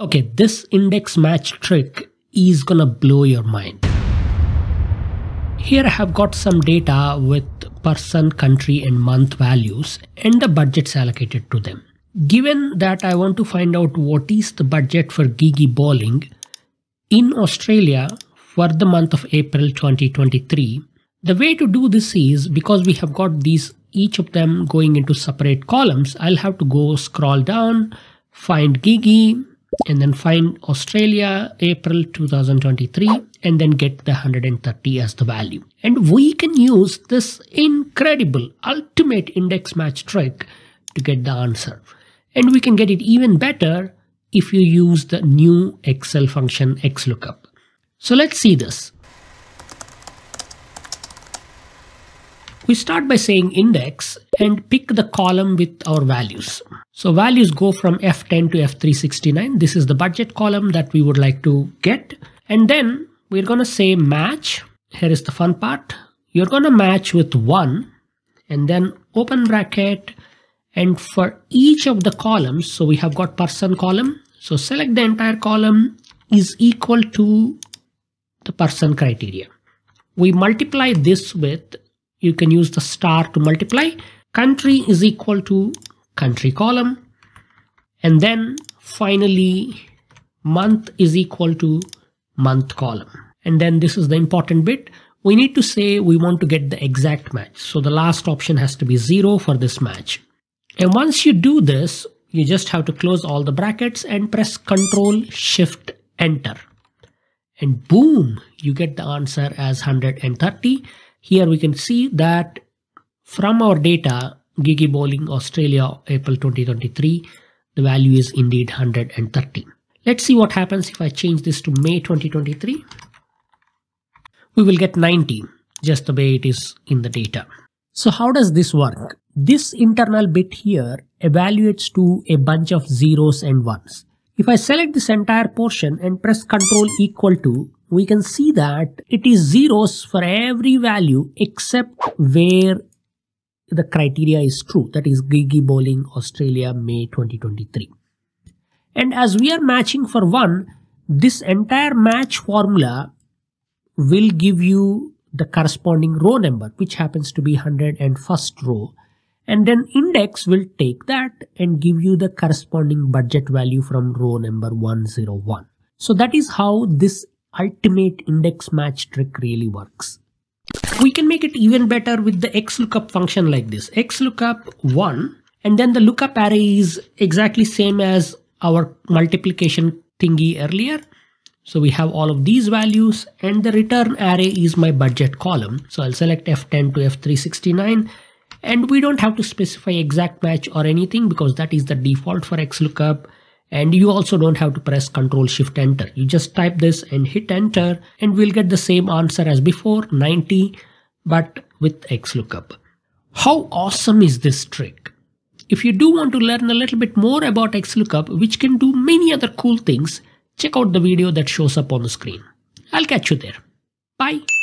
Okay, this index match trick is gonna blow your mind. Here I have got some data with person, country and month values and the budgets allocated to them. Given that I want to find out what is the budget for Gigi Bowling in Australia for the month of April 2023, the way to do this is because we have got these each of them going into separate columns, I'll have to go scroll down, find Gigi, and then find Australia, April 2023, and then get the 130 as the value. And we can use this incredible ultimate index match trick to get the answer. And we can get it even better if you use the new Excel function XLOOKUP. So let's see this. We start by saying index and pick the column with our values. So values go from F10 to F369. This is the budget column that we would like to get. And then we're going to say match. Here is the fun part. You're going to match with one and then open bracket. And for each of the columns, so we have got person column. So select the entire column is equal to the person criteria. We multiply this with you can use the star to multiply. Country is equal to country column. And then finally, month is equal to month column. And then this is the important bit. We need to say we want to get the exact match. So the last option has to be zero for this match. And once you do this, you just have to close all the brackets and press Control Shift Enter. And boom, you get the answer as 130. Here we can see that from our data, Gigi Bowling Australia April 2023, the value is indeed 130. Let's see what happens if I change this to May 2023. We will get 90, just the way it is in the data. So how does this work? This internal bit here evaluates to a bunch of zeros and ones. If I select this entire portion and press Ctrl equal to, we can see that it is zeros for every value except where the criteria is true. That is Gigi Bowling Australia May 2023. And as we are matching for one, this entire match formula will give you the corresponding row number, which happens to be 101st row. And then index will take that and give you the corresponding budget value from row number 101. So that is how this ultimate index match trick really works. We can make it even better with the XLOOKUP function like this. XLOOKUP 1 and then the lookup array is exactly same as our multiplication thingy earlier. So we have all of these values and the return array is my budget column. So I'll select F10 to F369 and we don't have to specify exact match or anything because that is the default for XLOOKUP and you also don't have to press Ctrl Shift Enter. You just type this and hit enter and we'll get the same answer as before 90 but with XLOOKUP. How awesome is this trick? If you do want to learn a little bit more about XLOOKUP which can do many other cool things, check out the video that shows up on the screen. I'll catch you there. Bye.